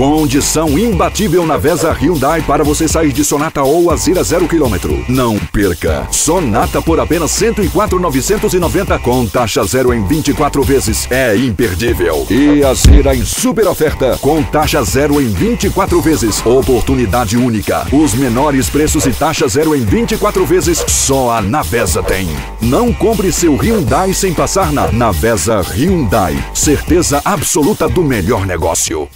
Condição imbatível na Vesa Hyundai para você sair de Sonata ou Azira 0 km. Não perca. Sonata por apenas 104,990 com taxa zero em 24 vezes. É imperdível. E Azira em super oferta com taxa zero em 24 vezes. Oportunidade única. Os menores preços e taxa zero em 24 vezes só a Navesa tem. Não compre seu Hyundai sem passar na Navesa Hyundai. Certeza absoluta do melhor negócio.